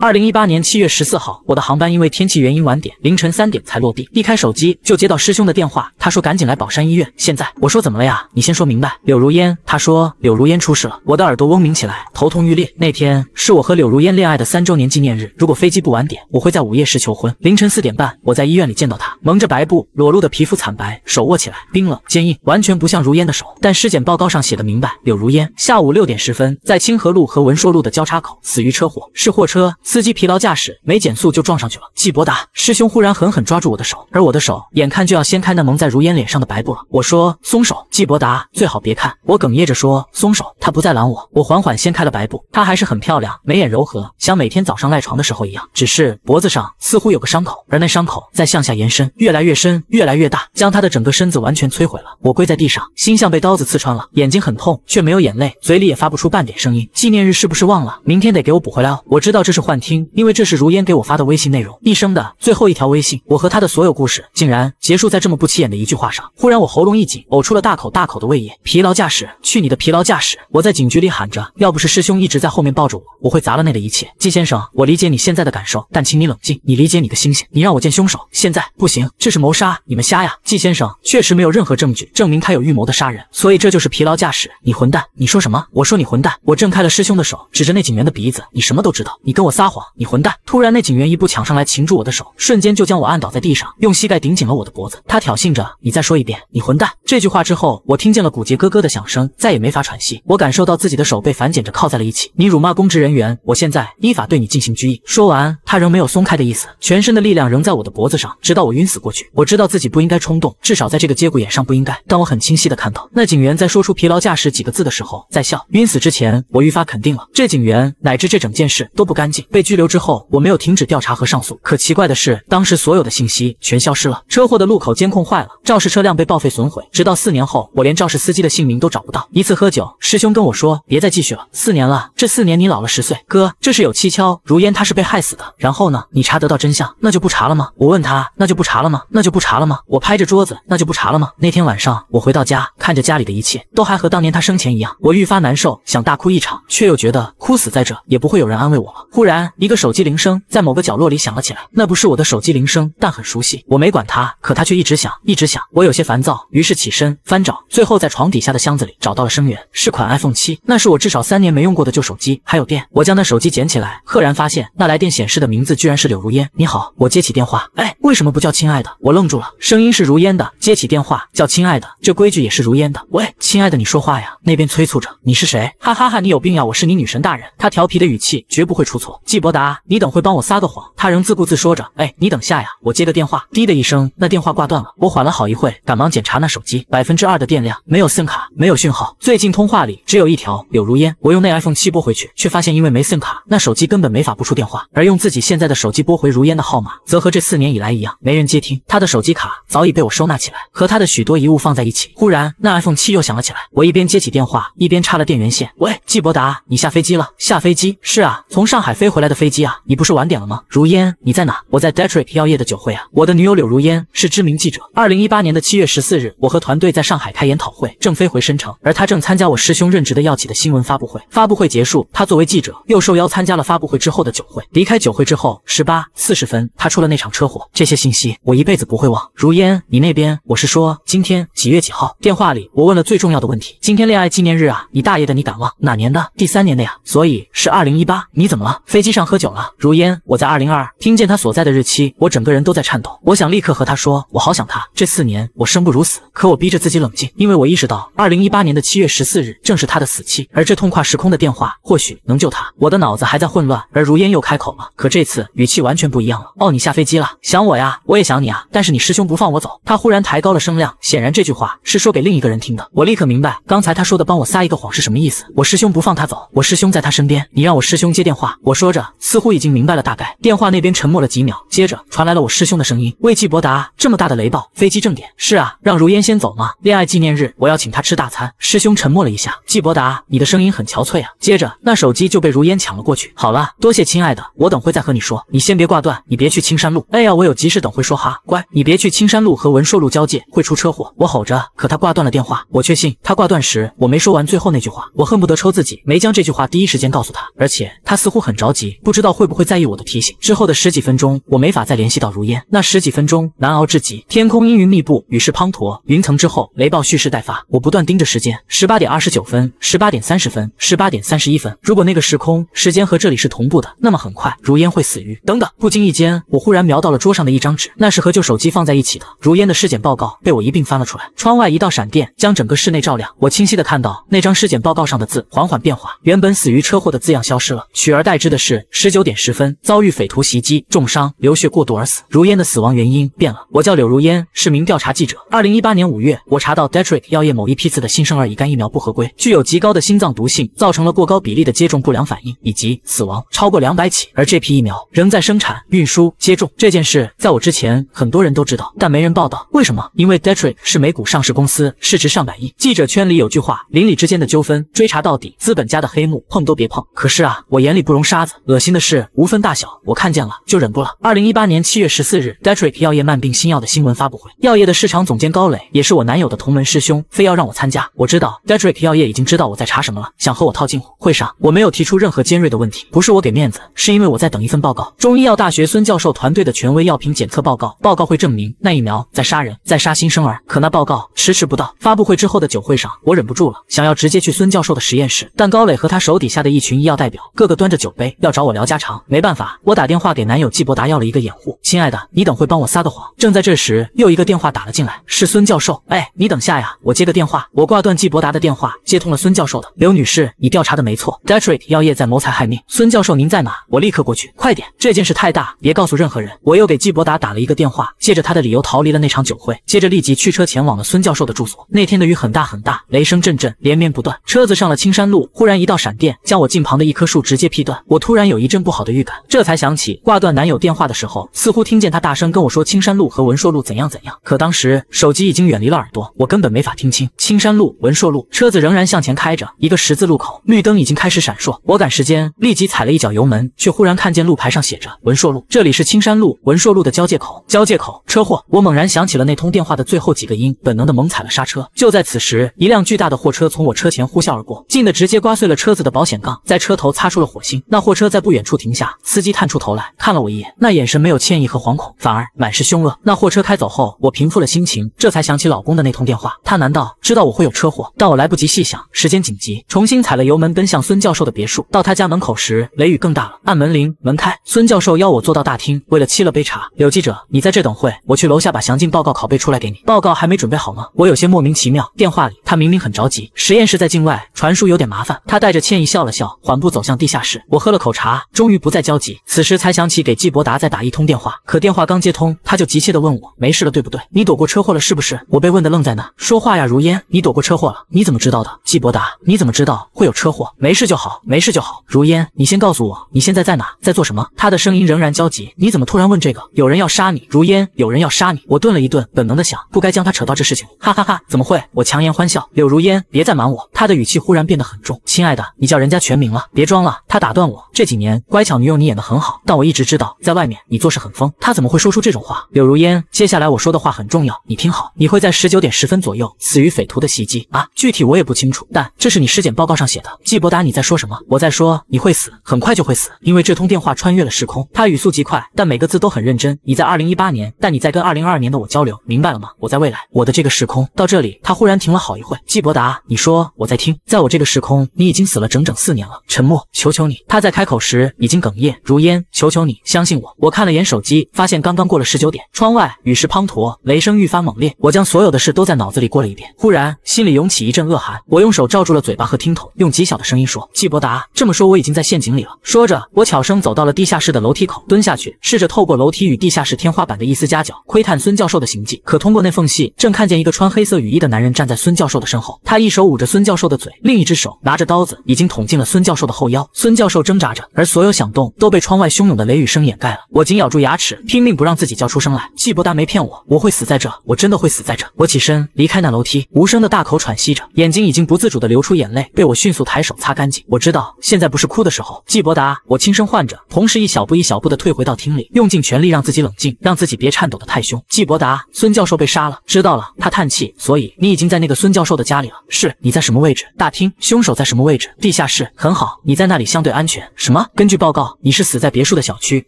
二零一八年七月十四号，我的航班因为天气原因晚点，凌晨三点才落地。一开手机就接到师兄的电话，他说赶紧来宝山医院。现在我说怎么了呀？你先说明白。柳如烟，他说柳如烟出事了。我的耳朵嗡鸣起来，头痛欲裂。那天是我和柳如烟恋爱的三周年纪念日，如果飞机不晚点，我会在午夜时求婚。凌晨四点半，我在医院里见到他，蒙着白布，裸露的皮肤惨白，手握起来冰冷坚硬，完全不像如烟的手。但尸检报告上写的明白，柳如烟下午六点十分在清河路和文硕路的交叉口死于车祸，是货车。司机疲劳驾驶，没减速就撞上去了。季伯达师兄忽然狠狠抓住我的手，而我的手眼看就要掀开那蒙在如烟脸上的白布了。我说松手，季伯达最好别看。我哽咽着说松手，他不再拦我。我缓缓掀开了白布，她还是很漂亮，眉眼柔和，像每天早上赖床的时候一样。只是脖子上似乎有个伤口，而那伤口在向下延伸，越来越深，越来越大，将她的整个身子完全摧毁了。我跪在地上，心像被刀子刺穿了，眼睛很痛，却没有眼泪，嘴里也发不出半点声音。纪念日是不是忘了？明天得给我补回来哦。我知道这是幻。听，因为这是如烟给我发的微信内容，一生的最后一条微信。我和他的所有故事，竟然结束在这么不起眼的一句话上。忽然，我喉咙一紧，呕出了大口大口的胃液。疲劳驾驶，去你的疲劳驾驶！我在警局里喊着，要不是师兄一直在后面抱着我，我会砸了那的一切。季先生，我理解你现在的感受，但请你冷静。你理解你的星星，你让我见凶手，现在不行，这是谋杀，你们瞎呀！季先生，确实没有任何证据证明他有预谋的杀人，所以这就是疲劳驾驶。你混蛋！你说什么？我说你混蛋！我挣开了师兄的手，指着那警员的鼻子，你什么都知道，你跟我撒谎！你混蛋！突然，那警员一步抢上来，擒住我的手，瞬间就将我按倒在地上，用膝盖顶紧了我的脖子。他挑衅着：“你再说一遍，你混蛋！”这句话之后，我听见了骨节咯咯的响声，再也没法喘息。我感受到自己的手被反剪着靠在了一起。你辱骂公职人员，我现在依法对你进行拘役。说完，他仍没有松开的意思，全身的力量仍在我的脖子上，直到我晕死过去。我知道自己不应该冲动，至少在这个节骨眼上不应该。但我很清晰的看到，那警员在说出“疲劳驾驶”几个字的时候在笑。晕死之前，我愈发肯定了，这警员乃至这整件事都不干净。被拘留之后，我没有停止调查。和上诉，可奇怪的是，当时所有的信息全消失了。车祸的路口监控坏了，肇事车辆被报废损毁，直到四年后，我连肇事司机的姓名都找不到。一次喝酒，师兄跟我说别再继续了。四年了，这四年你老了十岁，哥，这是有蹊跷。如烟他是被害死的，然后呢？你查得到真相，那就不查了吗？我问他，那就不查了吗？那就不查了吗？我拍着桌子，那就不查了吗？那天晚上，我回到家，看着家里的一切，都还和当年他生前一样，我愈发难受，想大哭一场，却又觉得哭死在这也不会有人安慰我了。忽然，一个手机铃声在某个角落。里响了起来，那不是我的手机铃声，但很熟悉。我没管它，可它却一直响，一直响。我有些烦躁，于是起身翻找，最后在床底下的箱子里找到了声源，是款 iPhone 七，那是我至少三年没用过的旧手机，还有电。我将那手机捡起来，赫然发现那来电显示的名字居然是柳如烟。你好，我接起电话。哎，为什么不叫亲爱的？我愣住了，声音是如烟的。接起电话叫亲爱的，这规矩也是如烟的。喂，亲爱的，你说话呀。那边催促着，你是谁？哈哈哈，你有病呀！我是你女神大人。他调皮的语气绝不会出错。季伯达，你等会帮我撒个谎。他仍自顾自说着：“哎，你等下呀，我接个电话。”滴的一声，那电话挂断了。我缓了好一会，赶忙检查那手机，百分之二的电量，没有 SIM 卡，没有讯号。最近通话里只有一条柳如烟。我用那 iPhone 七拨回去，却发现因为没 SIM 卡，那手机根本没法拨出电话。而用自己现在的手机拨回如烟的号码，则和这四年以来一样，没人接听。他的手机卡早已被我收纳起来，和他的许多遗物放在一起。忽然，那 iPhone 七又响了起来。我一边接起电话，一边插了电源线。喂，季伯达，你下飞机了？下飞机？是啊，从上海飞回来的飞机啊。你不是晚点了吗？如烟，你在哪？我在 Detrick 药业的酒会啊，我的女友柳如烟是知名记者。二零一八年的七月十四日，我和团队在上海开研讨会，正飞回深城，而她正参加我师兄任职的药企的新闻发布会。发布会结束，她作为记者又受邀参加了发布会之后的酒会。离开酒会之后，十八四十分，她出了那场车祸。这些信息我一辈子不会忘。如烟，你那边？我是说今天几月几号？电话里我问了最重要的问题。今天恋爱纪念日啊，你大爷的，你敢忘？哪年的？第三年的呀，所以是二零一八。你怎么了？飞机机上喝酒了？如烟，我在二零二。听见他所在的日期，我整。个人都在颤抖，我想立刻和他说，我好想他。这四年我生不如死，可我逼着自己冷静，因为我意识到，二零一八年的七月十四日正是他的死期，而这通跨时空的电话或许能救他。我的脑子还在混乱，而如烟又开口了，可这次语气完全不一样了。哦，你下飞机了？想我呀？我也想你啊。但是你师兄不放我走。他忽然抬高了声量，显然这句话是说给另一个人听的。我立刻明白，刚才他说的帮我撒一个谎是什么意思。我师兄不放他走，我师兄在他身边。你让我师兄接电话。我说着，似乎已经明白了大概。电话那边沉默了几秒，接着传来了我师兄的声音。为季伯达，这么大的雷暴，飞机正点。是啊，让如烟先走吗？恋爱纪念日，我要请他吃大餐。师兄沉默了一下，季伯达，你的声音很憔悴啊。接着，那手机就被如烟抢了过去。好了，多谢亲爱的，我等会再和你说。你先别挂断，你别去青山路。哎呀，我有急事，等会说哈。乖，你别去青山路和文硕路交界，会出车祸。我吼着，可他挂断了电话。我确信他挂断时，我没说完最后那句话。我恨不得抽自己，没将这句话第一时间告诉他。而且他似乎很着急。不知道会不会在意我的提醒。之后的十几分钟，我没法再联系到如烟。那十几分钟难熬至极，天空阴云密布，雨势滂沱，云层之后雷暴蓄势待发。我不断盯着时间，十八点二十九分，十八点三十分，十八点三十一分。如果那个时空时间和这里是同步的，那么很快如烟会死于……等等，不经意间，我忽然瞄到了桌上的一张纸，那是和旧手机放在一起的如烟的尸检报告，被我一并翻了出来。窗外一道闪电将整个室内照亮，我清晰的看到那张尸检报告上的字缓缓变化，原本死于车祸的字样消失了，取而代之的是十九点十分遭遇匪徒袭击，重伤，流血过度而死。如烟的死亡原因变了，我叫柳如烟，是名调查记者。二零一八年五月，我查到 Detrick 药业某一批次的新生儿乙肝疫苗不合规，具有极高的心脏毒性，造成了过高比例的接种不良反应以及死亡超过两百起。而这批疫苗仍在生产、运输、接种。这件事在我之前很多人都知道，但没人报道。为什么？因为 Detrick 是美股上市公司，市值上百亿。记者圈里有句话：邻里之间的纠纷追查到底，资本家的黑幕碰都别碰。可是啊，我眼里不容沙子，恶心的事无分大小，我看见了就忍不了。二零一八年七月十四日，Detrick 药业慢病新药的新闻发布会，药业的市场总监高磊也是我男友的同门师兄，非要让我参加。我知道 Detrick 药业已经知道我在查什么了，想和我套近乎。会上我没有提出任何尖锐的问题，不是我给面子，是因为我在等一份报告，中医药大学孙教授团队的权威药品检测报告。报告会证明那疫苗在杀人，在杀新生儿。可那报告迟迟不到。发布会之后的酒会上，我忍不住了，想要直接去孙教授的实验室，但高磊和他手底下的一群医药代表，个个端着酒杯要找我聊家常。没办法，我打电话给男友季伯达要了一个掩护。亲爱的，你等会帮我撒个谎。正在这时，又一个电话打了进来，是孙教授。哎，你等下呀，我接个电话。我挂断季伯达的电话，接通了孙教授的。刘女士，你调查的没错，Detrick 药业在谋财害命。孙教授，您在哪？我立刻过去，快点！这件事太大，别告诉任何人。我又给季伯达打了一个电话，借着他的理由逃离了那场酒会，接着立即驱车前往了孙教授的住所。那天的雨很大很大，雷声阵阵，连绵不断。车子上了青山路，忽然一道闪电将我近旁的一棵树直接劈断。我突然有一阵不好的预感，这才想起挂断男友电话的时候，似乎听见他大声跟我说青山路和文硕路怎样怎样。可当时手机已经远离了耳朵，我根本没法听清。青山路、文硕路，车子仍然向前开着。一个十字路口，绿灯已经开始闪烁。我赶时间，立即踩了一脚油门，却忽然看见路牌上写着文硕路，这里是青山路、文硕路的交界口。交界口，车祸！我猛然想起了那通电话的最后几个音，本能的猛踩了刹车。就在此时，一辆巨大的货车从我车前呼啸而过，近的直接刮碎了车子的保险杠，在车头擦出了火星。那货车在在不远处停下，司机探出头来看了我一眼，那眼神没有歉意和惶恐，反而满是凶恶。那货车开走后，我平复了心情，这才想起老公的那通电话。他难道知道我会有车祸？但我来不及细想，时间紧急，重新踩了油门，奔向孙教授的别墅。到他家门口时，雷雨更大了。按门铃，门开，孙教授邀我坐到大厅，为了沏了杯茶。柳记者，你在这等会，我去楼下把详尽报告拷贝出来给你。报告还没准备好吗？我有些莫名其妙。电话里他明明很着急，实验室在境外，传输有点麻烦。他带着歉意笑了笑，缓步走向地下室。我喝了口茶，查终于不再焦急。此时才想起给季伯达再打一通电话，可电话刚接通，他就急切地问我：“没事了，对不对？你躲过车祸了是不是？”我被问得愣在那，说话呀，如烟，你躲过车祸了？你怎么知道的？季伯达，你怎么知道会有车祸？没事就好，没事就好。如烟，你先告诉我，你现在在哪，在做什么？他的声音仍然焦急。你怎么突然问这个？有人要杀你，如烟，有人要杀你。我顿了一顿，本能的想，不该将他扯到这事情。哈哈哈，怎么会？我强颜欢笑。柳如烟，别再瞒我。他的语气忽然变得很重。亲爱的，你叫人家全名了，别装了。他打断我，这几年乖巧女友你演得很好，但我一直知道，在外面你做事很疯。他怎么会说出这种话？柳如烟，接下来我说的话很重要，你听好。你会在十九点十分左右死于匪徒的袭击啊，具体我也不清楚，但这是你尸检报告上写的。季伯达，你在说什么？我在说你会死，很快就会死，因为这通电话穿越了时空。他语速极快，但每个字都很认真。你在二零一八年，但你在跟二零二二年的我交流，明白了吗？我在未来，我的这个时空。到这里，他忽然停了好一会。季伯达，你说我在听，在我这个时空，你已经死了整整四年了。沉默，求求你。他在开口时已经哽咽如烟，求求你相信我。我看了眼手机，发现刚刚过了十九点，窗外雨势滂沱，雷声愈发猛烈。我将所有的事都在脑子里过了一遍，忽然心里涌起一阵恶寒。我用手罩住了嘴巴和听筒，用极小的声音说：“季伯达，这么说我已经在陷阱里了。”说着，我悄声走到了地下室的楼梯口，蹲下去，试着透过楼梯与地下室天花板的一丝夹角窥探孙教授的行迹。可通过那缝隙，正看见一个穿黑色雨衣的男人站在孙教授的身后，他一手捂着孙教授的嘴，另一只手拿着刀子，已经捅进了孙教授的后腰。孙教授挣扎着，而所有响动都被窗外汹涌的雷雨声掩盖了。我紧咬住牙齿，拼命不让自己叫出声来。季伯达没骗我，我会死在这，我真的会死在这。我起身离开那楼梯，无声的大口喘息着，眼睛已经不自主的流出眼泪，被我迅速抬手擦干净。我知道现在不是哭的时候。季伯达，我轻声唤着，同时一小步一小步的退回到厅里，用尽全力让自己冷静，让自己别颤抖的太凶。季伯达，孙教授被杀了，知道了。他叹气，所以你已经在那个孙教授的家里了。是，你在什么位置？大厅。凶手在什么位置？地下室。很好，你在那里相对安全。什么？么？根据报告，你是死在别墅的小区，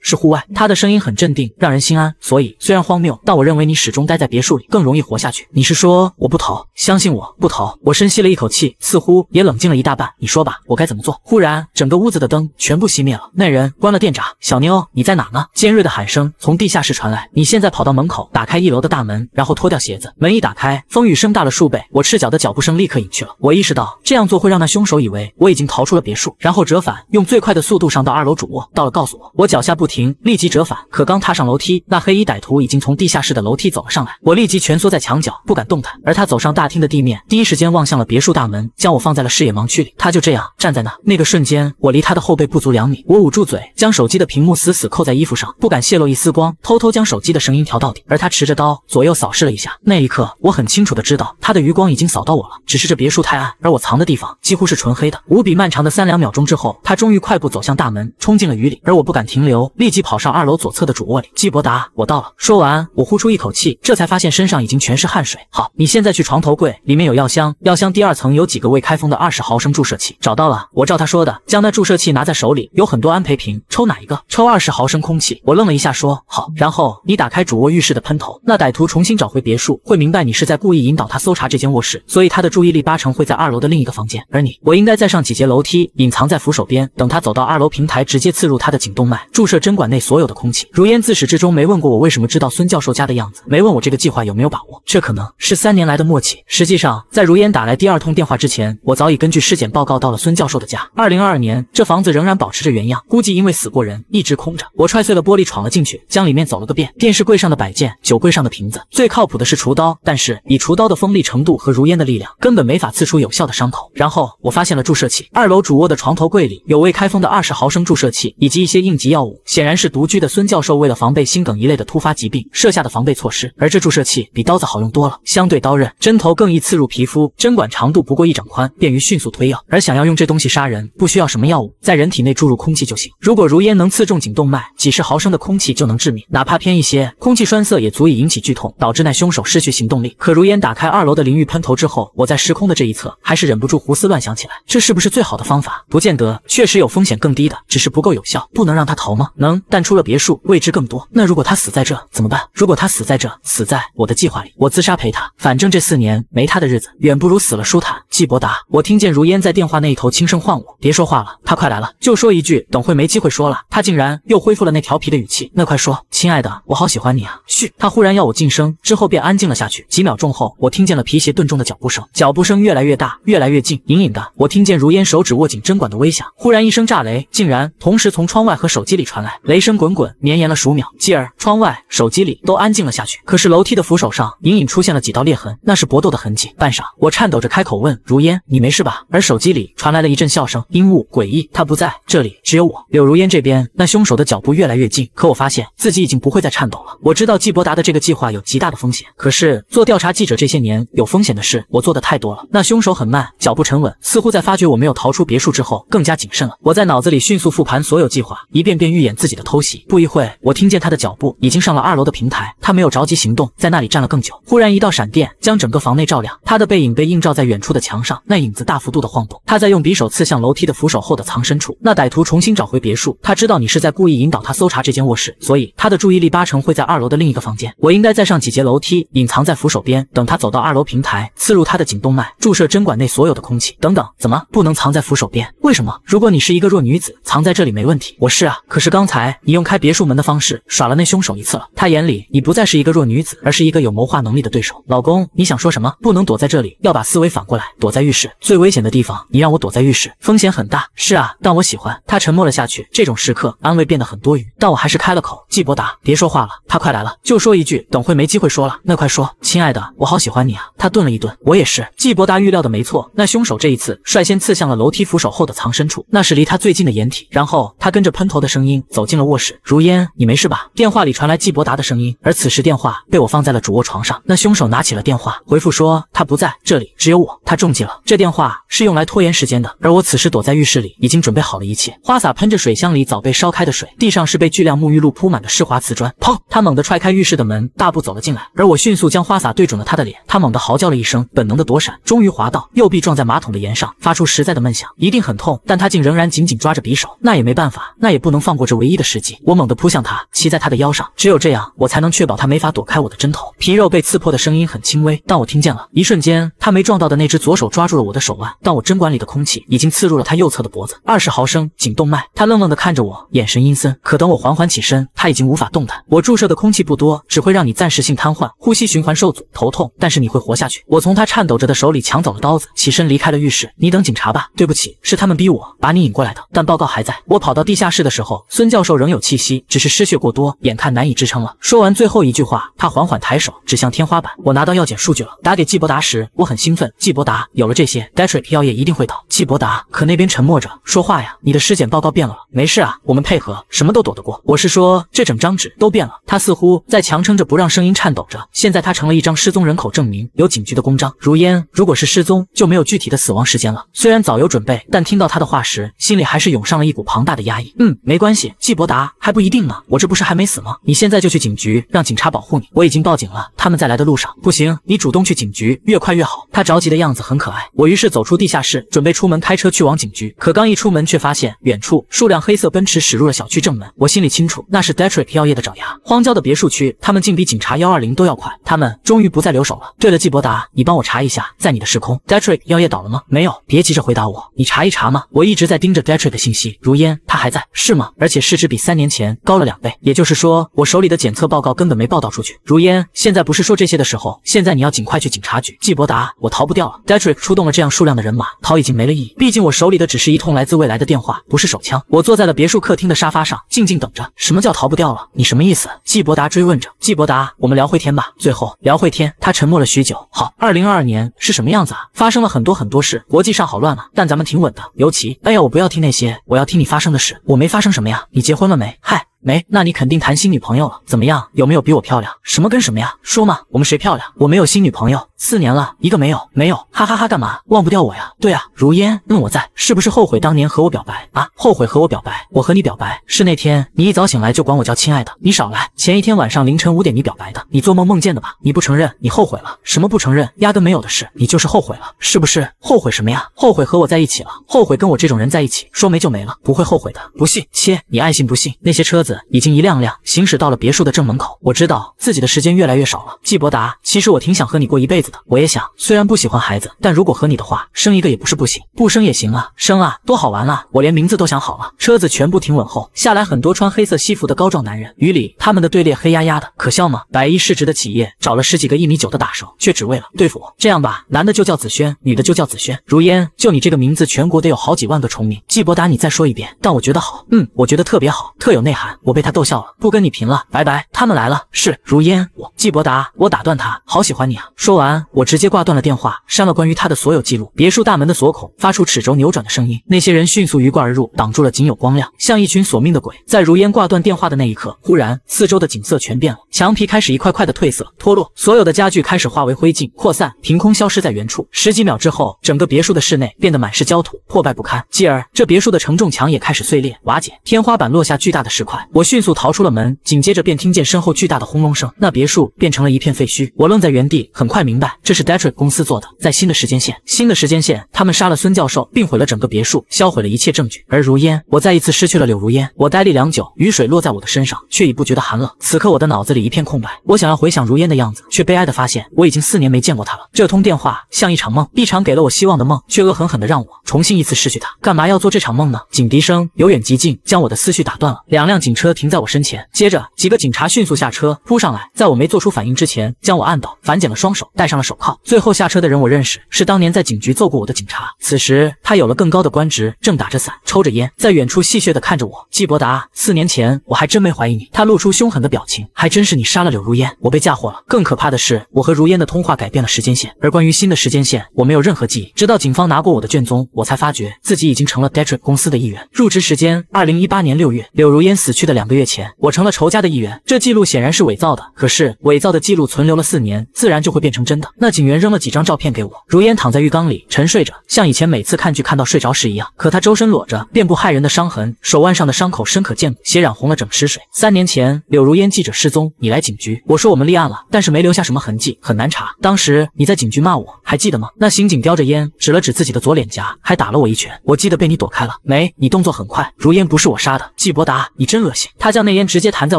是户外。他的声音很镇定，让人心安。所以虽然荒谬，但我认为你始终待在别墅里更容易活下去。你是说我不投？相信我不投。我深吸了一口气，似乎也冷静了一大半。你说吧，我该怎么做？忽然，整个屋子的灯全部熄灭了。那人关了电闸。小妞，你在哪呢？尖锐的喊声从地下室传来。你现在跑到门口，打开一楼的大门，然后脱掉鞋子。门一打开，风雨声大了数倍。我赤脚的脚步声立刻隐去了。我意识到这样做会让那凶手以为我已经逃出了别墅，然后折返，用最快的速度度上到二楼主卧。到了，告诉我。我脚下不停，立即折返。可刚踏上楼梯，那黑衣歹徒已经从地下室的楼梯走了上来。我立即蜷缩在墙角，不敢动弹。而他走上大厅的地面，第一时间望向了别墅大门，将我放在了视野盲区里。他就这样站在那。那个瞬间，我离他的后背不足两米。我捂住嘴，将手机的屏幕死死扣在衣服上，不敢泄露一丝光，偷偷将手机的声音调到底。而他持着刀左右扫视了一下，那一刻，我很清楚的知道他的余光已经扫到我了。只是这别墅太暗，而我藏的地方几乎是纯黑的。无比漫长的三两秒钟之后，他终于快步走向大门，冲进了雨里。而我不敢停留，立即跑上二楼左侧的主卧里。季伯达，我到了。说完，我呼出一口气，这才发现身上已经全是汗水。好，你现在去床头柜，里面有药箱，药箱第二层有几个未开封的二十毫升注射器。找到了，我照他说的，将那注射器拿在手里，有很多安培瓶，抽哪一个？抽二十毫升空气。我愣了一下，说好。然后你打开主卧浴室的喷头，那歹徒重新找回别墅，会明白你是在故意引导他搜查这间卧室，所以他的注意力八成会在二楼的另一个房间。而你，我应该再上几节楼梯，隐藏在扶手边，等他走到二楼平台，直接刺入他的颈动脉，注射针管内所有的空气。如烟自始至终没问过我为什么知道孙教授家的样子，没问我这个计划有没有把握。这可能是三年来的默契。实际上，在如烟打来第二通电话之前，我早已根据尸检报告到了孙教授的家。二零二二年，这房子仍然保持着原样，估计因为死过人，一直空着。我踹碎了玻璃，闯了进去，将里面走了个遍。电视柜上的摆件，酒柜上的瓶子，最靠谱的是厨刀，但是以厨刀的锋利程度和如烟的力量，根本没法刺出有效的伤口。然后我发现了注射器，二楼主卧的床头柜里有未开封的二十毫升注射器，以及一些应急药物，显然是独居的孙教授为了防备心梗一类的突发疾病设下的防备措施。而这注射器比刀子好用多了，相对刀刃，针头更易刺入皮肤，针管长度不过一掌宽，便于迅速推药。而想要用这东西杀人，不需要什么药物，在人体内注入空气就行。如果如烟能刺中颈动脉，几十毫升的空气就能致命，哪怕偏一些，空气栓塞也足以引起剧痛，导致那凶手失去行动力。可如烟打开二楼的淋浴喷头之后，我在时空的这一侧，还是忍不住胡思乱想起来，这是不是最好的方法？不见得，确实有风险更低的，只是不够有效。不能让他逃吗？能，但出了别墅，未知更多。那如果他死在这怎么办？如果他死在这，死在我的计划里，我自杀陪他。反正这四年没他的日子，远不如死了舒坦。季伯达，我听见如烟在电话那一头轻声唤我，别说话了，他快来了，就说一句，等会没机会说了。他竟然又恢复了那调皮的语气，那快说，亲爱的，我好喜欢你啊。嘘，他忽然要我噤声，之后便安静了下去。几秒钟后，我听见了皮鞋顿重的脚步声，脚步声越来越大，越来越近，隐隐的，我听见如烟手指握紧针管的微响。忽然一声炸雷，竟然同时从窗外和手机里传来，雷声滚滚，绵延了数秒，继而窗外、手机里都安静了下去。可是楼梯的扶手上隐隐出现了几道裂痕，那是搏斗的痕迹。半晌，我颤抖着开口问如烟：“你没事吧？”而手机里传来了一阵笑声，阴雾诡异。他不在这里，只有我。柳如烟这边，那凶手的脚步越来越近，可我发现自己已经不会再颤抖了。我知道季伯达的这个计划有极大的风险，可是做调查记者这些年，有风险的事我做的太多了。那凶手很慢，脚步沉稳，似乎在发觉我没有逃出别墅之后，更加谨慎了。我在脑子里迅速复盘所有计划，一遍遍预演自己的偷袭。不一会，我听见他的脚步已经上了二楼的平台，他没有着急行动，在那里站了更久。忽然一道闪电将整个房内照亮，他的背影被映照在远处的墙上，那影子大幅度的晃动。他在用匕首刺向楼梯的扶手后的藏身处。那歹徒重新找回别墅，他知道你是在故意引导他搜查这间卧室，所以他的注意力八成会在二楼的另一个房间。我应该再上几节楼梯，隐藏在扶手边，等他走到二楼平台，刺入他的颈动脉，注射针管内所有的空气。等等，怎么不能藏在扶手边？为什么？如果你是一个弱女子，藏在这里没问题。我是啊，可是刚才你用开别墅门的方式耍了那凶手一次了，他眼里你不再是一个弱女子，而是一个有谋划能力的对手。老公，你想说什么？不能躲在这里，要把思维反过来，躲在浴室最危险的地方。你让我躲在浴室，风险很大。是啊，但我喜欢。他沉默了下去，这种时刻安慰变得很多余，但我还是开了口。季伯达，别说话了，他快来了，就说一句，等会没机会说了。那快说，亲爱的，我好喜欢你啊。他顿了一顿，我也是。季伯达预料的没错，那凶手这一次率先刺向了楼梯扶手后的藏身处，那是离他最近的掩体。然后他跟着喷头的声音走进了卧室。如烟，你没事吧？电话里传来季伯达的声音，而此时电话被我放在了主卧床上。那凶手拿起了电话，回复说他不在这里，只有我。他中计了，这电话是用来拖延时间的。而我此时躲在浴室里，已经准备好了一切。花洒喷着水箱里早被烧开的水，地上是被巨量沐浴露铺满的湿滑瓷砖。砰！他猛地踹开浴室的门，大步走了进来，而我迅速将花洒对准了他的脸。他猛地嚎叫了一声，本能的躲闪，终于滑到，右臂撞在马桶的沿上，发出实在的闷响，一定很痛。但他竟仍然紧紧抓着匕首，那也没办法，那也不能放过这唯一的时机。我猛地扑向他，骑在他的腰上，只有这样，我才能确保他没法躲开我的针头。皮肉被刺破的声音很轻微，但我听见了。一瞬间，他没撞到的那只左手抓住了我的手腕，但我针管里的空气已经刺入了他右侧的脖子，二十毫升颈动脉。他愣愣地看着我，眼神阴森。可等我缓缓起身，他已经无法动弹。我注射的空气不多，只会让你暂时性瘫痪，呼吸循环受阻，头痛，但是你会活下去。我从他颤抖着的手里抢走了刀子，起身离开了浴室。你等警察吧。对不起，是他们逼我把你引过来的，但报告还在。我跑到地下室的时候，孙教授仍有气息，只是失血过多，眼看难以支撑了。说完最后一句话，他缓缓抬手指向天花板。我拿到药检数据了，打给季伯达时，我很兴奋。季伯达有了这些，Detrick 药液一定会到。季伯达可那边沉默着，说话呀。你的尸检报告变了，没事啊，我们配合，什么都躲得过。我是说，这整张纸都变了。他似乎在强撑着不让声音颤抖着。现在他成了一张失踪人口证明，有警局的公章。如烟，如果是失踪，就没有具体的死亡时间了。虽然早有准备，但听到他的话时，心里还是涌上了一股庞大的压抑。嗯，没关系，季伯达还不一定呢。我这不是还没死吗？你现在就去警局，让警察保护你。我已经报警了，他们在来的路上。不行，你主动去警局，越快越好。他着急的样子很可爱。我于是走出地下室，准备出门开车去往警局。可刚一出门，却发现远处数辆黑色奔驰驶入了小区正门。我心里清楚，那是 Detrick 药业的爪牙。荒郊的别墅区，他们竟比警察幺二零都要快。他们终于不再留守了。对了，季伯达，你帮我查一下，在你的时空，Detrick 药业倒了吗？没有，别急着回答我，你查一查吗？我一直在盯着 Detrick 的信息。如烟，他还在，是吗？而且市值比三年前高了两倍，也就是说，我手里的检测报告根本没报道出去。如烟，现在不是说这些的时候，现在你要尽快去警察局。季伯达，我逃不掉了。Detrick 出动了这样数量的人马，逃已经没了意义。毕竟我手里的只是一通来自未来的电话，不是手枪。我坐在了别墅客厅的沙发上，静静等着。什么叫逃不掉了？你什么意思？季伯达追问着。季伯达，我们聊会天吧。最后聊会天。他沉默了许久。好，二零二二年是什么样子啊？发生了很多很多事，国际上好乱啊，但咱们挺稳的。尤其，哎呀，我不要听那些，我要听你发生的事。我没发生什么呀。你结婚了没？嗨。没，那你肯定谈新女朋友了。怎么样？有没有比我漂亮？什么跟什么呀？说嘛，我们谁漂亮？我没有新女朋友，四年了，一个没有，没有，哈哈哈！干嘛？忘不掉我呀？对啊，如烟，嗯，我在。是不是后悔当年和我表白啊？后悔和我表白？我和你表白是那天你一早醒来就管我叫亲爱的。你少来，前一天晚上凌晨五点你表白的，你做梦梦见的吧？你不承认，你后悔了？什么不承认？压根没有的事，你就是后悔了，是不是？后悔什么呀？后悔和我在一起了，后悔跟我这种人在一起，说没就没了，不会后悔的。不信？切，你爱信不信？那些车子已经一辆辆。行驶到了别墅的正门口，我知道自己的时间越来越少了。季伯达，其实我挺想和你过一辈子的。我也想，虽然不喜欢孩子，但如果和你的话，生一个也不是不行，不生也行啊。生啊，多好玩啊！我连名字都想好了。车子全部停稳后，下来很多穿黑色西服的高壮男人。雨里，他们的队列黑压压的，可笑吗？百亿市值的企业找了十几个一米九的打手，却只为了对付我。这样吧，男的就叫子轩，女的就叫子轩。如烟，就你这个名字，全国得有好几万个重名。季伯达，你再说一遍。但我觉得好，嗯，我觉得特别好，特有内涵。我被他逗笑了，不跟你贫了，拜拜。他们来了，是如烟。我季伯达，我打断他，好喜欢你啊。说完，我直接挂断了电话，删了关于他的所有记录。别墅大门的锁孔发出齿轴扭转的声音，那些人迅速鱼贯而入，挡住了仅有光亮，像一群索命的鬼。在如烟挂断电话的那一刻，忽然四周的景色全变了，墙皮开始一块块的褪色脱落，所有的家具开始化为灰烬，扩散，凭空消失在原处。十几秒之后，整个别墅的室内变得满是焦土，破败不堪。继而，这别墅的承重墙也开始碎裂瓦解，天花板落下巨大的石块。我迅速逃出了门，紧接着便听见身后巨大的轰隆声，那别墅变成了一片废墟。我愣在原地，很快明白这是 Detrick 公司做的，在新的时间线，新的时间线，他们杀了孙教授，并毁了整个别墅，销毁了一切证据。而如烟，我再一次失去了柳如烟。我呆立良久，雨水落在我的身上，却已不觉得寒冷。此刻我的脑子里一片空白，我想要回想如烟的样子，却悲哀的发现我已经四年没见过她了。这通电话像一场梦，一场给了我希望的梦，却恶狠狠地让我重新一次失去她。干嘛要做这场梦呢？警笛声由远及近，将我的思绪打断了。两辆警车车停在我身前，接着几个警察迅速下车扑上来，在我没做出反应之前，将我按倒，反剪了双手，戴上了手铐。最后下车的人我认识，是当年在警局揍过我的警察。此时他有了更高的官职，正打着伞，抽着烟，在远处戏谑地看着我。季伯达，四年前我还真没怀疑你。他露出凶狠的表情，还真是你杀了柳如烟，我被嫁祸了。更可怕的是，我和如烟的通话改变了时间线，而关于新的时间线，我没有任何记忆。直到警方拿过我的卷宗，我才发觉自己已经成了 Detrick 公司的一员。入职时间：二零一八年六月。柳如烟死去的。得两个月前我成了仇家的一员，这记录显然是伪造的。可是伪造的记录存留了四年，自然就会变成真的。那警员扔了几张照片给我，如烟躺在浴缸里沉睡着，像以前每次看剧看到睡着时一样。可他周身裸着，遍布骇人的伤痕，手腕上的伤口深可见骨，血染红了整池水。三年前柳如烟记者失踪，你来警局，我说我们立案了，但是没留下什么痕迹，很难查。当时你在警局骂我，还记得吗？那刑警叼着烟，指了指自己的左脸颊，还打了我一拳。我记得被你躲开了。没，你动作很快。如烟不是我杀的，季伯达，你真恶心。他将那烟直接弹在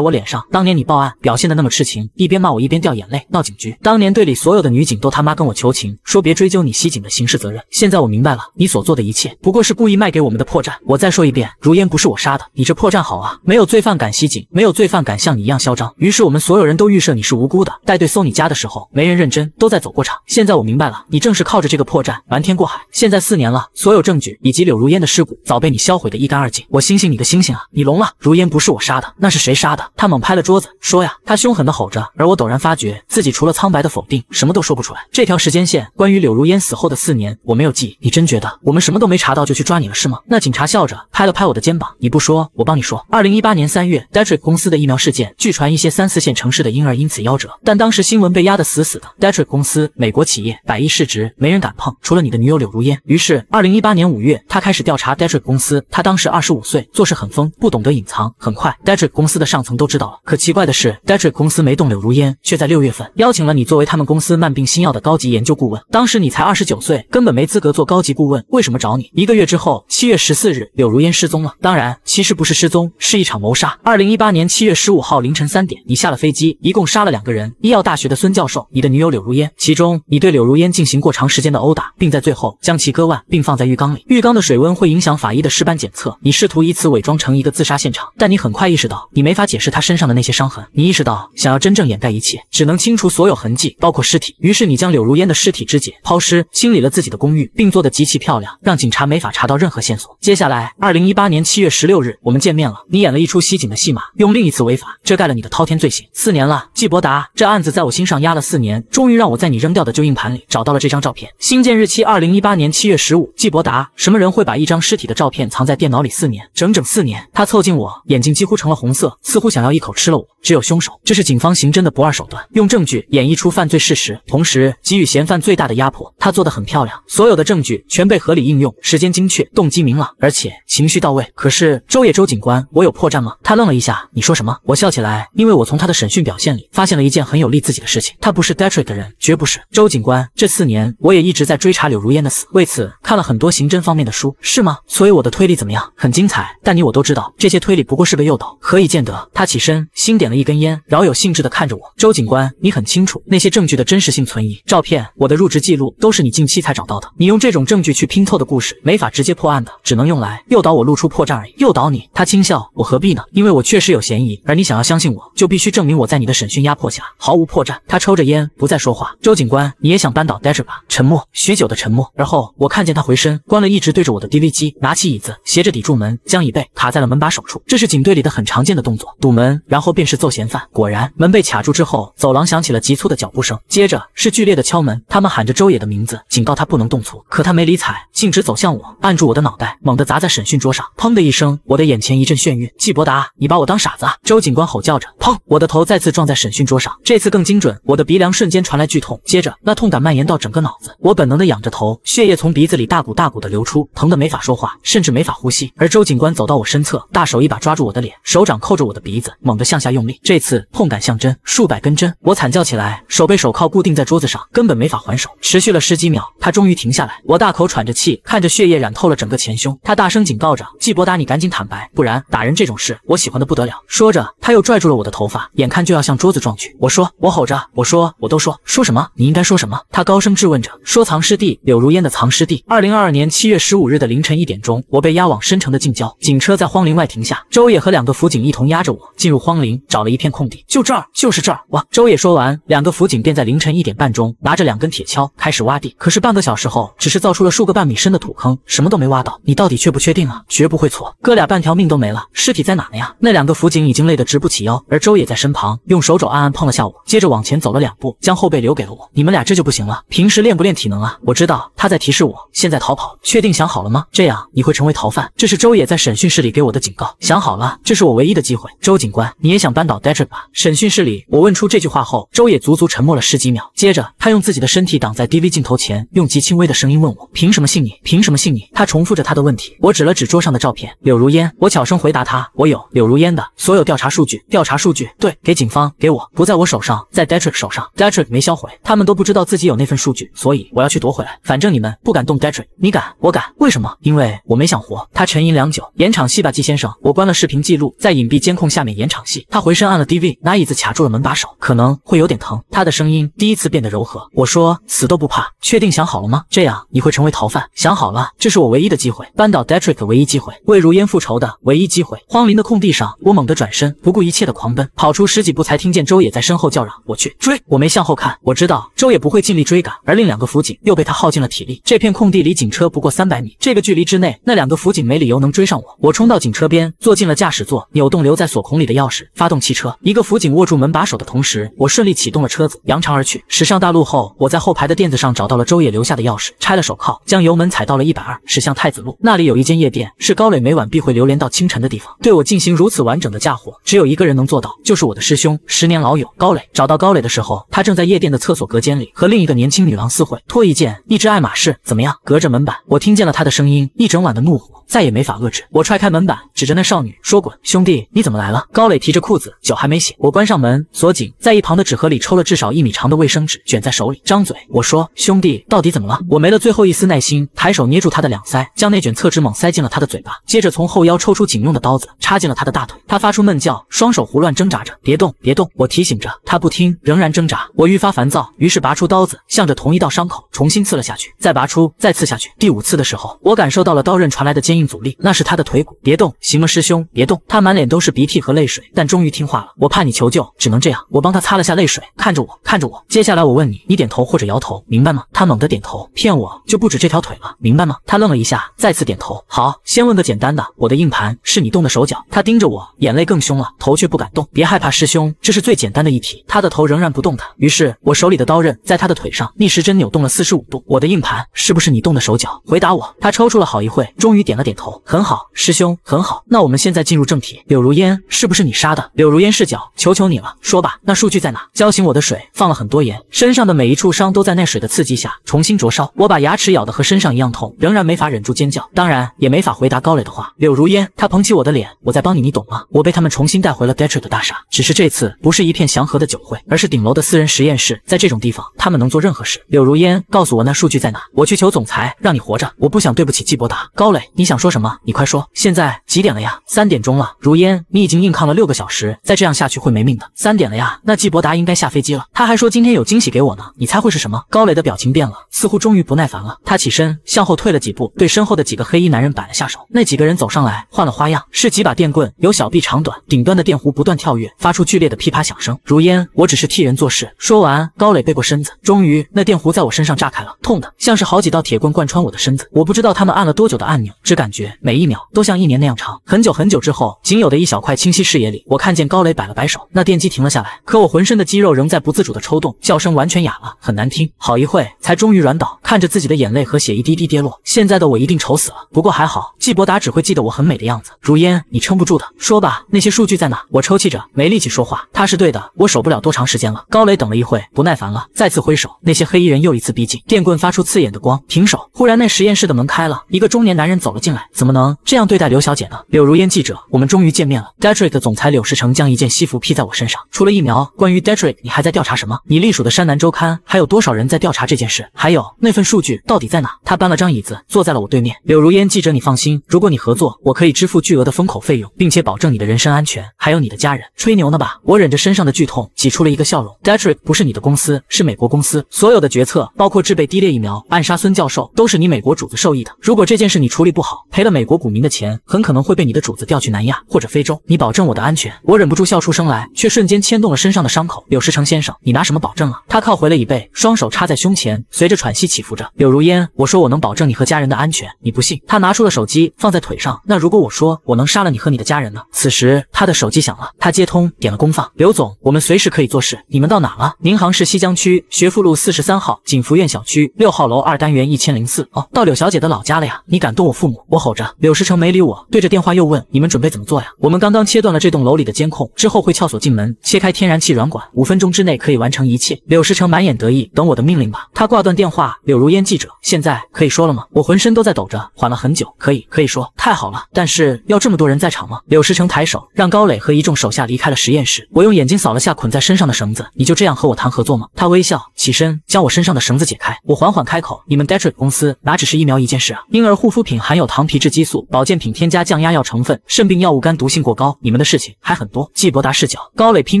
我脸上。当年你报案表现的那么痴情，一边骂我一边掉眼泪，闹警局。当年队里所有的女警都他妈跟我求情，说别追究你袭警的刑事责任。现在我明白了，你所做的一切不过是故意卖给我们的破绽。我再说一遍，如烟不是我杀的。你这破绽好啊，没有罪犯敢袭警，没有罪犯敢像你一样嚣张。于是我们所有人都预设你是无辜的。带队搜你家的时候，没人认真，都在走过场。现在我明白了，你正是靠着这个破绽瞒天过海。现在四年了，所有证据以及柳如烟的尸骨早被你销毁的一干二净。我星星你个星星啊！你聋了？如烟不是我杀的，那是谁杀的？他猛拍了桌子，说呀，他凶狠的吼着。而我陡然发觉自己除了苍白的否定，什么都说不出来。这条时间线，关于柳如烟死后的四年，我没有记忆。你真觉得我们什么都没查到就去抓你了是吗？那警察笑着拍了拍我的肩膀，你不说，我帮你说。二零一八年三月 d e t r i c 公司的疫苗事件，据传一些三四线城市的婴儿因此夭折，但当时新闻被压得死死的。d e t r i c 公司，美国企业，百亿市值，没人敢碰，除了你的女友柳如烟。于是，二零一八年五月，他开始调查 d e t r i c 公司。他当时二十五岁，做事很疯，不懂得隐藏。很很快 d e t r i c 公司的上层都知道了。可奇怪的是 d e t r i c 公司没动柳如烟，却在六月份邀请了你作为他们公司慢病新药的高级研究顾问。当时你才二十九岁，根本没资格做高级顾问，为什么找你？一个月之后，七月十四日，柳如烟失踪了。当然，其实不是失踪，是一场谋杀。二零一八年七月十五号凌晨三点，你下了飞机，一共杀了两个人：医药大学的孙教授，你的女友柳如烟。其中，你对柳如烟进行过长时间的殴打，并在最后将其割腕，并放在浴缸里。浴缸的水温会影响法医的尸斑检测。你试图以此伪装成一个自杀现场，但你很快意识到你没法解释他身上的那些伤痕。你意识到想要真正掩盖一切，只能清除所有痕迹，包括尸体。于是你将柳如烟的尸体肢解、抛尸，清理了自己的公寓，并做得极其漂亮，让警察没法查到任何线索。接下来，二零一八年七月十六日，我们见面了。你演了一出袭警的戏码，用另一次违法遮盖了你的滔天罪行。四年了，季伯达，这案子在我心上压了四年，终于让我在你扔掉的旧硬盘里找到了这张照片。新建日期二零一八年七月十五。季伯达，什么人会把一张尸体的照片藏在电脑里四年？整整四年。他凑近我，眼睛几乎成了红色，似乎想要一口吃了我。只有凶手，这是警方刑侦的不二手段，用证据演绎出犯罪事实，同时给予嫌犯最大的压迫。他做的很漂亮，所有的证据全被合理应用，时间精确，动机明朗，而且情绪到位。可是周野周警官，我有破绽吗？他愣了一下，你说什么？我笑起来，因为我从他的审讯表现里发现了一件很有利自己的事情。他不是 Detrick 的人，绝不是。周警官，这四年我也一直在追查柳如烟的死，为此看了很多刑侦方面的书，是吗？所以我的推理怎么样？很精彩。但你我都知道，这些推理不过是个诱导，何以见得？他起身，新点了一根烟，饶有兴致地看着我。周警官，你很清楚那些证据的真实性存疑，照片、我的入职记录都是你近期才找到的。你用这种证据去拼凑的故事，没法直接破案的，只能用来诱导我露出破绽而已。诱导你？他轻笑，我何必呢？因为我确实有嫌疑，而你想要相信我，就必须证明我在你的审讯压迫下毫无破绽。他抽着烟，不再说话。周警官，你也想扳倒 d e t r 吧？沉默，许久的沉默。而后我看见他回身，关了一直对着我的 DV 机，拿起椅子，斜着抵住门，将椅背卡在了门把手处。这是警队这里的很常见的动作，堵门，然后便是揍嫌犯。果然，门被卡住之后，走廊响起了急促的脚步声，接着是剧烈的敲门。他们喊着周野的名字，警告他不能动粗，可他没理睬，径直走向我，按住我的脑袋，猛地砸在审讯桌上。砰的一声，我的眼前一阵眩晕。季伯达，你把我当傻子啊！周警官吼叫着。砰，我的头再次撞在审讯桌上，这次更精准，我的鼻梁瞬间传来剧痛，接着那痛感蔓延到整个脑子。我本能的仰着头，血液从鼻子里大股大股的流出，疼得没法说话，甚至没法呼吸。而周警官走到我身侧，大手一把抓住我的脸，手掌扣着我的鼻子，猛地向下用力。这次痛感像针，数百根针。我惨叫起来，手被手铐固定在桌子上，根本没法还手。持续了十几秒，他终于停下来。我大口喘着气，看着血液染透了整个前胸。他大声警告着季伯达：“你赶紧坦白，不然打人这种事，我喜欢的不得了。”说着，他又拽住了我的头发，眼看就要向桌子撞去。我说：“我吼着，我说，我都说说什么？你应该说什么？”他高声质问着：“说藏尸地，柳如烟的藏尸地。”二零二二年七月十五日的凌晨一点钟，我被押往深城的近郊，警车在荒林外停下，周野和两个辅警一同压着我进入荒林，找。了一片空地，就这儿，就是这儿。哇！周野说完，两个辅警便在凌晨一点半钟拿着两根铁锹开始挖地。可是半个小时后，只是造出了数个半米深的土坑，什么都没挖到。你到底确不确定啊？绝不会错。哥俩半条命都没了，尸体在哪呢呀？那两个辅警已经累得直不起腰，而周野在身旁用手肘暗暗碰了下我，接着往前走了两步，将后背留给了我。你们俩这就不行了，平时练不练体能啊？我知道他在提示我，现在逃跑，确定想好了吗？这样你会成为逃犯。这是周野在审讯室里给我的警告。想好了，这是我唯一的机会。周警官，你也想扳倒 Detrick 吧？审讯室里，我问出这句话后，周野足足沉默了十几秒，接着他用自己的身体挡在 DV 镜头前，用极轻微的声音问我：凭什么信你？凭什么信你？他重复着他的问题。我指了指桌上的照片，柳如烟。我悄声回答他：我有柳如烟的所有调查数据。调查数据？对，给警方，给我，不在我手上，在 Detrick 手上。Detrick 没销毁，他们都不知道自己有那份数据，所以我要去夺回来。反正你们不敢动 Detrick，你敢？我敢。为什么？因为我没想活。他沉吟良久，演场戏吧，季先生。我关了视频记录，在隐蔽监控下面演场戏。他回身按了 DV，拿椅子卡住了门把手，可能会有点疼。他的声音第一次变得柔和。我说死都不怕，确定想好了吗？这样你会成为逃犯。想好了，这是我唯一的机会，扳倒 Detrick 的唯一机会，为如烟复仇的唯一机会。荒林的空地上，我猛地转身，不顾一切的狂奔，跑出十几步才听见周野在身后叫嚷：“我去追！”我没向后看，我知道周野不会尽力追赶，而另两个辅警又被他耗尽了体力。这片空地离警车不过三百米，这个距离之内，那两个辅警没理由能追上我。我冲到警车边，坐进了驾座，扭动留在锁孔里的钥匙，发动汽车。一个辅警握住门把手的同时，我顺利启动了车子，扬长而去。驶上大路后，我在后排的垫子上找到了周野留下的钥匙，拆了手铐，将油门踩到了一百二，驶向太子路。那里有一间夜店，是高磊每晚必会流连到清晨的地方。对我进行如此完整的嫁祸，只有一个人能做到，就是我的师兄，十年老友高磊。找到高磊的时候，他正在夜店的厕所隔间里和另一个年轻女郎私会，脱一件，一只爱马仕，怎么样？隔着门板，我听见了他的声音，一整晚的怒火再也没法遏制。我踹开门板，指着那少女说：“滚，兄弟，你怎么来了？”高磊提着裤子，酒还没醒。我关上门，锁紧，在一旁的纸盒里抽了至少一米长的卫生纸，卷在手里，张嘴我说：“兄弟，到底怎么了？”我没了最后一丝耐心，抬手捏住他的两腮，将那卷厕纸猛塞进了他的嘴巴，接着从后腰抽出警用的刀子，插进了他的大腿。他发出闷叫，双手胡乱挣扎着，别动，别动。我提醒着他不听，仍然挣扎。我愈发烦躁，于是拔出刀子，向着同一道伤口重新刺了下去，再拔出，再刺下去。第五次的时候，我感受到了刀刃传来的坚硬阻力，那是他的腿骨。别动，行吗，师兄？别动。他满脸都是鼻涕和泪水，但终于听话了。我怕你求救，只能这样。我帮他擦了下泪水，看着我，看着我。接下来我问你，你点头或者摇头，明白吗？他猛地点头。骗我就不止这条腿了，明白吗？他愣了一下，再次点头。好，先问个简单的，我的硬盘是你动的手脚？他盯着我，眼泪更凶了，头却不敢动。别害怕，师兄，这是最简单的一题。他的头仍然不动弹。于是，我手里的刀刃在他的腿上逆时针扭动了四十五度。我的硬盘是不是你动的手脚？回答我。他抽搐了好一会，终于点了点头。很好，师兄，很好。那我们现在进入正题。柳如烟是不是你杀的？柳如烟视角，求求你了，说吧。那数据在哪？浇醒我的水放了很多盐，身上的每一处伤都在那水的刺激下重新灼烧。我把牙齿咬得和身上一样痛，仍然没法忍住尖叫，当然也没法回答高磊的话。柳如烟，他捧起我的脸，我在帮你，你懂吗？我被他们重新带回了 Detroit 的大厦，只是这次不是一片祥和的酒会，而是顶楼的私人实验室。在这种地方，他们能做任何事。柳如烟，告诉我那数据在哪？我去求总裁，让你活着。我不想对不起季伯达。高磊，你想说什么？你快说。现在几点了呀？三点钟了。如烟，你已经硬抗了六个小时，再这样下去会没命的。三点了呀，那季伯达应该下飞机了。他还说今天有惊喜给我呢。你猜会是什么？高磊的表情变了，似乎终于不耐烦了。他起身向后退了几步，对身后的几个黑衣男人摆了下手。那几个人走上来，换了花样，是几把电棍，有小臂长短，顶端的电弧不断跳跃，发出剧烈的噼啪响声。如烟，我只是替人做事。说完，高磊背过身子，终于那电弧在我身上炸开了，痛的像是好几道铁棍贯穿我的身子。我不知道他们按了多久的按钮，只感觉每一秒都像一年那样长。很久很久之后，后仅有的一小块清晰视野里，我看见高磊摆了摆手，那电击停了下来。可我浑身的肌肉仍在不自主的抽动，叫声完全哑了，很难听。好一会才终于软倒，看着自己的眼泪和血一滴滴跌落。现在的我一定丑死了，不过还好，季伯达只会记得我很美的样子。如烟，你撑不住的，说吧，那些数据在哪？我抽泣着，没力气说话。他是对的，我守不了多长时间了。高磊等了一会，不耐烦了，再次挥手，那些黑衣人又一次逼近，电棍发出刺眼的光。停手！忽然，那实验室的门开了，一个中年男人走了进来。怎么能这样对待刘小姐呢？柳如烟记者，我们终于见面了。Detrick 的总裁柳世成将一件西服披在我身上，除了疫苗，关于 Detrick，你还在调查什么？你隶属的山南周刊还有多少人在调查这件事？还有那份数据到底在哪？他搬了张椅子坐在了我对面。柳如烟记者，你放心，如果你合作，我可以支付巨额的封口费用，并且保证你的人身安全，还有你的家人。吹牛呢吧？我忍着身上的剧痛，挤出了一个笑容。Detrick 不是你的公司，是美国公司，所有的决策，包括制备低劣疫苗、暗杀孙教授，都是你美国主子授意的。如果这件事你处理不好，赔了美国股民的钱，很可能会被你的主子调去南亚或者非洲。你保证我的安全？我忍不。住笑出声来，却瞬间牵动了身上的伤口。柳石成先生，你拿什么保证啊？他靠回了椅背，双手插在胸前，随着喘息起伏着。柳如烟，我说我能保证你和家人的安全，你不信？他拿出了手机放在腿上。那如果我说我能杀了你和你的家人呢？此时他的手机响了，他接通，点了公放。刘总，我们随时可以做事。你们到哪了？宁杭市西江区学富路四十三号锦福苑小区六号楼二单元一千零四。哦，到柳小姐的老家了呀。你敢动我父母？我吼着。柳石成没理我，对着电话又问：你们准备怎么做呀？我们刚刚切断了这栋楼里的监控，之后会撬锁进门，切开天然气软管，五分钟之内可以完成一切。柳时成满眼得意，等我的命令吧。他挂断电话。柳如烟记者，现在可以说了吗？我浑身都在抖着，缓了很久。可以，可以说。太好了。但是要这么多人在场吗？柳时成抬手让高磊和一众手下离开了实验室。我用眼睛扫了下捆在身上的绳子，你就这样和我谈合作吗？他微笑，起身将我身上的绳子解开。我缓缓开口，你们 Detrick 公司哪只是疫苗一件事啊？婴儿护肤品含有糖皮质激素，保健品添加降压药成分，肾病药物肝毒性过高，你们的事情还很多。季伯达视角，高磊拼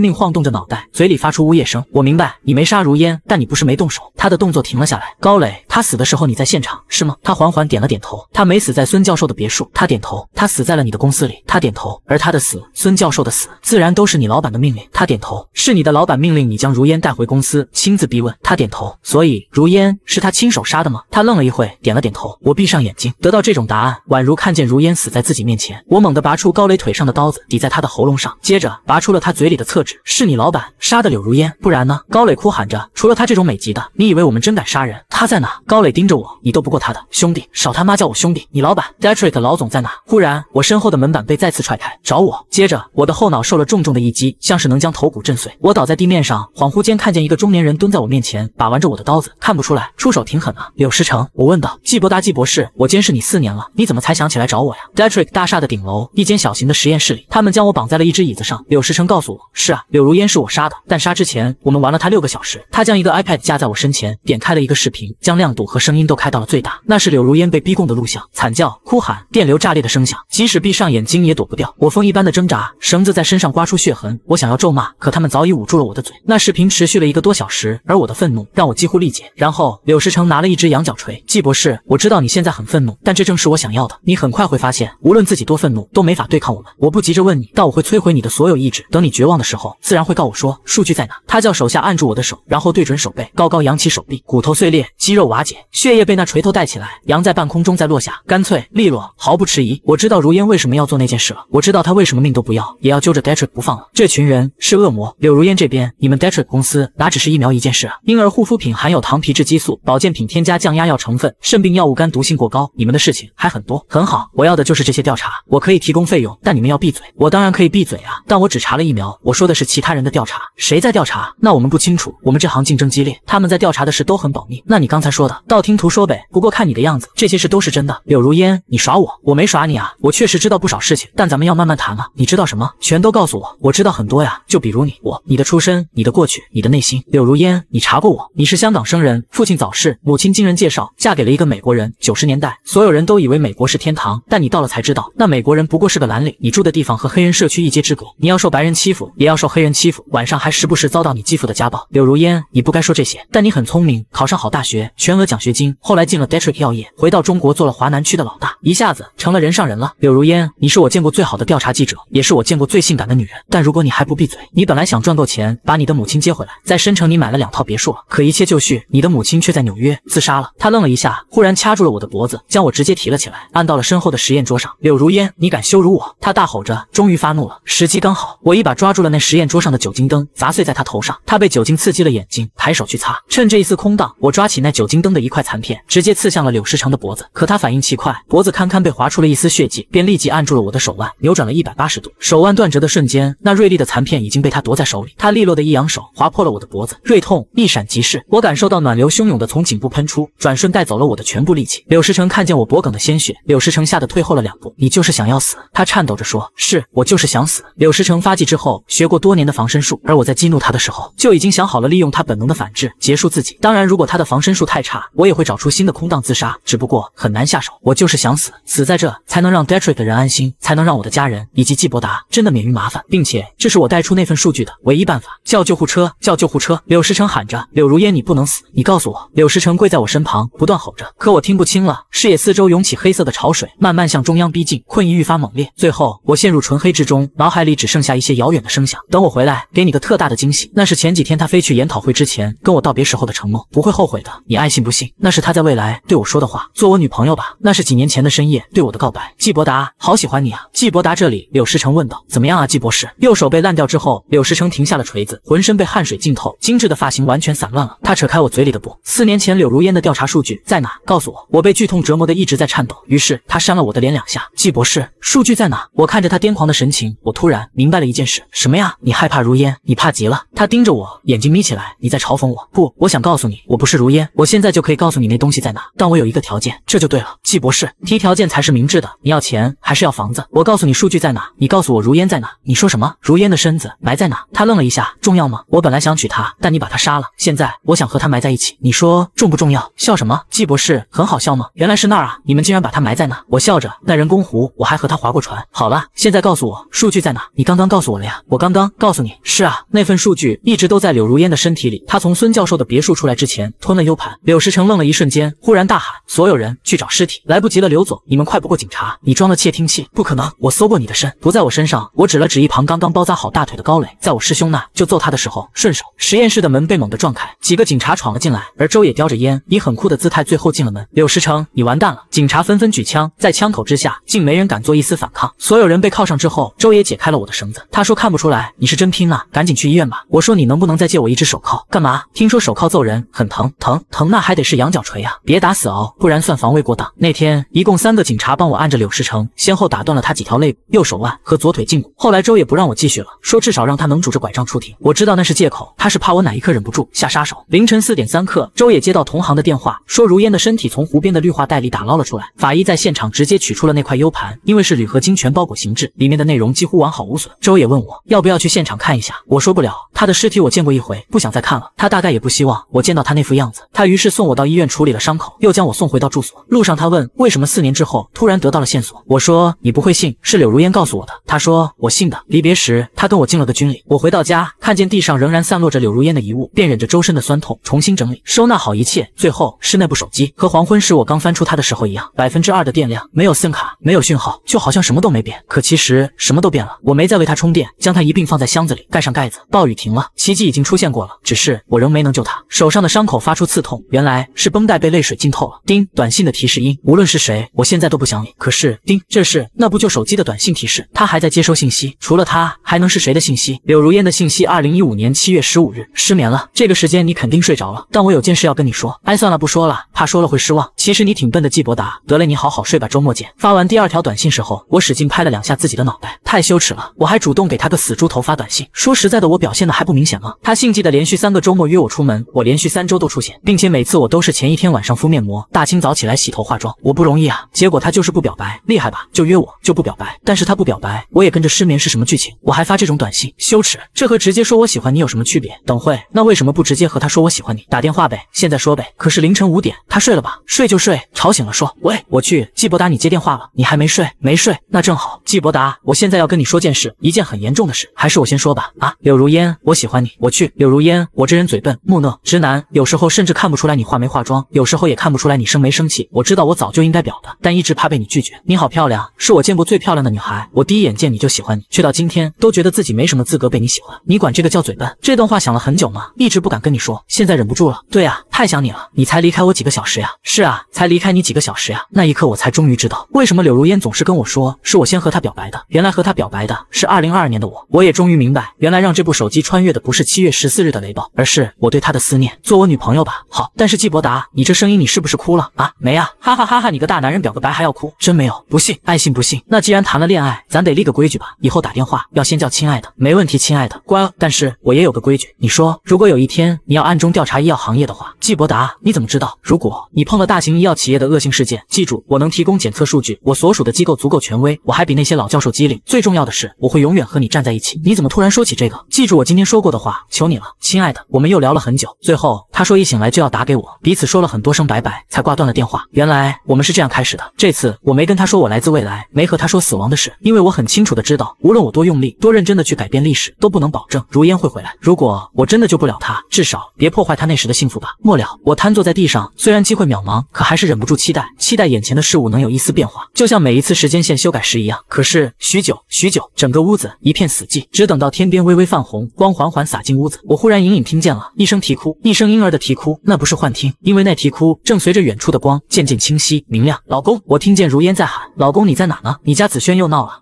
命晃动着脑袋，嘴里发出呜咽声。我明白，你没杀如烟，但你不是没动手。他的动作停了下来。高磊，他死的时候你在现场是吗？他缓缓点了点头。他没死在孙教授的别墅。他点头。他死在了你的公司里。他点头。而他的死，孙教授的死，自然都是你老板的命令。他点头。是你的老板命令你将如烟带回公司，亲自逼问。他点头。所以如烟是他亲手杀的吗？他愣了一会，点了点头。我闭上眼睛，得到这种答案，宛如看见如烟死在自己面前。我猛地拔出出高磊腿上的刀子，抵在他的喉咙上，接着拔出了他嘴里的厕纸。是你老板杀的柳如烟，不然呢？高磊哭喊着。除了他这种美籍的，你以为我们真敢杀人？他在哪？高磊盯着我，你斗不过他的兄弟，少他妈叫我兄弟！你老板 Detrick 老总在哪？忽然，我身后的门板被再次踹开，找我。接着，我的后脑受了重重的一击，像是能将头骨震碎。我倒在地面上，恍惚间看见一个中年人蹲在我面前，把玩着我的刀子。看不出来，出手挺狠啊。柳时成，我问道。季伯达季博士，我监视你四年了，你怎么才想起来找我呀？Detrick 大厦的顶楼，一间间小型的实验室里，他们将我绑在了一只椅子上。柳时成告诉我，是啊，柳如烟是我杀的，但杀之前，我们玩了他六个小时。他将一个 iPad 架在我身前，点开了一个视频，将亮度和声音都开到了最大。那是柳如烟被逼供的录像，惨叫、哭喊、电流炸裂的声响，即使闭上眼睛也躲不掉。我风一般的挣扎，绳子在身上刮出血痕。我想要咒骂，可他们早已捂住了我的嘴。那视频持续了一个多小时，而我的愤怒让我几乎力竭。然后柳时成拿了一只羊角锤，季博士，我知道你现在很愤怒，但这正是我想要的。你很快会发现，无论自己多愤怒，都没法对抗我们。我不急着问你，但我会摧毁你的所有意志。等你绝望的时候，自然会告我说数据在哪。他叫手下按住我的手，然后对准手背，高高扬起手臂，骨头碎裂，肌肉瓦解，血液被那锤头带起来，扬在半空中再落下，干脆利落，毫不迟疑。我知道如烟为什么要做那件事了，我知道他为什么命都不要，也要揪着 Detrick 不放了。这群人是恶魔。柳如烟这边，你们 Detrick 公司哪只是疫苗一件事啊？婴儿护肤品含有糖皮质激素，保健品添加降压药成分，肾病药物肝毒性过高，你们的事情还很多。很好，我要的就是这些调查，我可以提供费用，但你们要闭嘴。我当然可以闭嘴啊，但我只查了疫苗，我说的是其他人的调查。谁在调查？那我们不清楚。我们这行竞争激烈，他们在调查的事都很保密。那你刚才说的，道听途说呗。不过看你的样子，这些事都是真的。柳如烟，你耍我？我没耍你啊，我确实知道不少事情，但咱们要慢慢谈啊。你知道什么？全都告诉我。我知道很多呀，就比如你，我，你的出身，你的过去，你的内心。柳如烟，你查过我？你是香港生人，父亲早逝，母亲经人介绍嫁给了一个美国人。九十年代，所有人都以为美国是天堂，但你到了才知道，那美国人不过是个蓝领。你住的地方和黑人社区一街之隔，你要受白人欺负，也要受黑人欺负，晚上还时不时遭到你继父的家暴。柳如烟，你不该说这些，但你很聪明，考上好大学，全额奖学金，后来进了 Detrick 药业，回到中国做了华南区的老大，一下子成了人上人了。柳如烟，你是我见过最好的调查记者，也是我见过最性感的女人。但如果你还不闭嘴，你本来想赚够钱把你的母亲接回来，在深城你买了两套别墅了，可一切就绪，你的母亲却在纽约自杀了。他愣了一下，忽然掐住了我的脖子，将我直接提了起来，按到了身后的实验桌上。柳如烟，你敢羞辱我？他大吼着，终于发怒了。时机刚好，我一把抓住了那实验桌上的酒精灯，砸碎在他头上。他被酒精刺激了眼睛，抬手去擦。趁这一丝空档，我抓起那酒精灯的一块残片，直接刺向了柳石成的脖子。可他反应奇快，脖子堪堪被划出了一丝血迹，便立即按住了我的手腕，扭转了一百八十度。手腕断折的瞬间，那锐利的残片已经被他夺在手里。他利落的一扬手，划破了我的脖子，锐痛一闪即逝。我感受到暖流汹涌的从颈部喷出，转瞬带走了我的全部力气。柳石成看见我脖梗的鲜血，柳石成吓得退后了两步。你就是想要死？他颤抖着说：“是我就是想死。”柳时成发迹之后学过多年的防身术，而我在激怒他的时候就已经想好了利用他本能的反制结束自己。当然，如果他的防身术太差，我也会找出新的空档自杀，只不过很难下手。我就是想死，死在这才能让 Detrick 的人安心，才能让我的家人以及季伯达真的免于麻烦，并且这是我带出那份数据的唯一办法。叫救护车！叫救护车！柳时成喊着：“柳如烟，你不能死！你告诉我！”柳时成跪在我身旁，不断吼着，可我听不清了。视野四周涌起黑色的潮水，慢慢向中央逼近，困意愈发猛烈。最后，我陷入纯黑之中，脑海里。只剩下一些遥远的声响。等我回来，给你个特大的惊喜。那是前几天他飞去研讨会之前跟我道别时候的承诺，不会后悔的。你爱信不信？那是他在未来对我说的话。做我女朋友吧。那是几年前的深夜对我的告白。季伯达，好喜欢你啊！季伯达，这里，柳时成问道。怎么样啊，季博士？右手被烂掉之后，柳时成停下了锤子，浑身被汗水浸透，精致的发型完全散乱了。他扯开我嘴里的布。四年前柳如烟的调查数据在哪？告诉我。我被剧痛折磨的一直在颤抖，于是他扇了我的脸两下。季博士，数据在哪？我看着他癫狂的神情，我突然明白了一件事。什么呀？你害怕如烟？你怕极了？他盯着我，眼睛眯起来。你在嘲讽我？不，我想告诉你，我不是如烟。我现在就可以告诉你那东西在哪，但我有一个条件，这就对了。季博士，提条件才是明智的。你要钱还是要房子？我告诉你数据在哪，你告诉我如烟在哪。你说什么？如烟的身子埋在哪？他愣了一下，重要吗？我本来想娶她，但你把她杀了。现在我想和她埋在一起，你说重不重要？笑什么？季博士很好笑吗？原来是那儿啊！你们竟然把她埋在那？我笑着，那人工湖我还和她划过船。好了，现在告诉我数据在哪？你刚刚告诉我了呀。我刚刚告诉你。是啊，那份数据一直都在柳如烟的身体里。她从孙教授的别墅出来之前吞了 U 盘。柳时成愣了一瞬间，忽然大喊：“所有人去找尸体！”来不及了，刘总，你们快不过警察！你装了窃听器？不可能！我搜过你的身，不在我身上。我指了指一旁刚刚包扎好大腿的高磊，在我师兄那就揍他的时候，顺手。实验室的门被猛地撞开，几个警察闯了进来，而周也叼着烟，以很酷的姿态最后进了门。柳时成，你完蛋了！警察纷纷举枪，在枪口之下，竟没人敢做一丝反抗。所有人被铐上之后，周也解开了我的绳子。他说看不出来你是真拼了，赶紧去医院吧。我说你能不能再借我一只手铐？干嘛？听说手铐揍人很疼，疼疼那还得是羊角锤呀！别打死哦，不然算防卫过当。那天一共三个警察帮我按着柳时成，先后打断了他几条肋骨、右手腕和左腿胫骨。后来周也不让我继续了，说至少让他能拄着拐杖出庭。我知道那是借口，他是怕我哪一刻忍不住下杀手。凌晨四点三刻，周也接到同行的电话，说如烟的身体从湖边的绿化带里打捞了出来。法医在现场直接取出了那块 U 盘，因为是铝合金全包裹形制，里面的内容几乎完好无损。周也问我要不要去现场看一下，我说不了，他的尸体我见过一回，不想再看了。他大概也不希望我见到他那副样子。他于是送我到医院处理了伤口，又将我送回到住所。路上他问为什么四年之后突然得到了线索，我说你不会信，是柳如烟告诉我的。他说我信的。离别时他跟我敬了个军礼。我回到家，看见地上仍然散落着柳如烟的遗物，便忍着周身的酸痛重新整理收纳好一切。最后是那部手机，和黄昏时我刚翻出它的时候一样，百分之二的电量，没有 SIM 卡，没有讯号，就好像什什么都没变。可其实什么都变了。我没再为他充电，将他一并放在箱子里，盖上盖子。暴雨停了，奇迹已经出现过了，只是我仍没能救他。手上的伤口发出刺痛，原来是绷带被泪水浸透了。叮，短信的提示音。无论是谁，我现在都不想理。可是，叮，这是那不就手机的短信提示？他还在接收信息，除了他，还能是谁的信息？柳如烟的信息。二零一五年七月十五日，失眠了。这个时间你肯定睡着了，但我有件事要跟你说。哎，算了，不说了，怕说了会失望。其实你挺笨的，季伯达。得嘞，你好好睡吧，周末见。发完第二条短信时候，我使劲拍了两下自己的脑袋，太羞耻了。我还主动给他个死猪头发短信。说实在的，我表现的还不明显吗？他姓季的连续三个周末约我出门，我连续三周都出现，并且每次我都是前一天晚上敷面膜，大清早起来洗头化妆，我不容易啊。结果他就是不表白，厉害吧？就约我就不表白，但是他不表白，我也跟着失眠是什么剧情？我还发这种短信，羞耻。这和直接说我喜欢你有什么区别？等会那为什么不直接和他说我喜欢你？打电话呗，现在说呗。可是凌晨五点，他睡了吧？睡就睡，吵醒了说喂，我去。季伯达，你接电话了？你还没睡？没睡？那正好。季伯达，我现在要跟你说件事，一件很严重的事，还是我先说吧。啊，柳如烟，我喜欢你。我去，柳如烟，我这人嘴笨木讷直男，有时候甚至看不出来你化没化妆，有时候也看不出来你生没生气。我知道我早就应该表的，但一直怕被你拒绝。你好漂亮，是我见过最漂亮的女孩。我第一眼见你就喜欢你，却到今天都觉得自己没什么资格被你喜欢。你管这个叫嘴笨？这段话想了很久吗？一直不敢跟你说，现在忍不住了。对啊，太想你了。你才离开我几个小时呀？是啊，才离开你几个小时呀。那一刻我才终于知道，为什么柳如烟总是跟我说是我先和她表白的。原来和她表白的是二零二二年的我。我也终于明白，原来让这部手机穿越的不是七月十四日的雷暴，而是我对她的思念。做我女朋友吧。好，但是季伯达，你这声音你是不是哭了啊？没啊，哈哈哈哈！你个大男人表个白还要哭？真没有？不信，爱信不信。那既然谈了恋爱，咱得立个规矩吧。以后打电话要先叫亲爱的。没问题，亲爱的，乖。但是我也有个规矩，你说，如果有一天你要暗中调查医药行业的话，季伯达，你怎么知道？如果你碰了大型医药企业的恶性事件，记住，我能提供检测数据，我所属的机构足够权威，我还比那些老教授机灵。最重要的是，我会永远和你站在一起。你怎么突然说起这个？记住我今天说过的话，求你了，亲爱的。我们又聊了很久，最后他说一醒来就要打给我，彼此说了很多声拜拜，才挂断了电话。原来我们是这样开始的。这次我没跟他说我来自未来，没和他说死亡的事，因为我很清楚的知道，无论我多用力、多认真的去改变历史，都不能保证如烟会回来。如果我真的救不了他，至少别破坏他那时的幸福吧。末了，我瘫坐在地上，虽然机会渺茫，可还是忍不住期待，期待眼前的事物能有一丝变化，就像每一次时间线修改时一样。可是许久许久，整个屋子一片死寂，只等到天边微微泛红，光缓缓洒进屋子，我忽然隐隐听见了一声啼哭，一声婴儿的啼哭，那不是幻听，因为那啼哭正随着远处的光渐渐清晰明亮。老公，我听见如烟在喊，老公你在哪呢？你家子轩又闹了。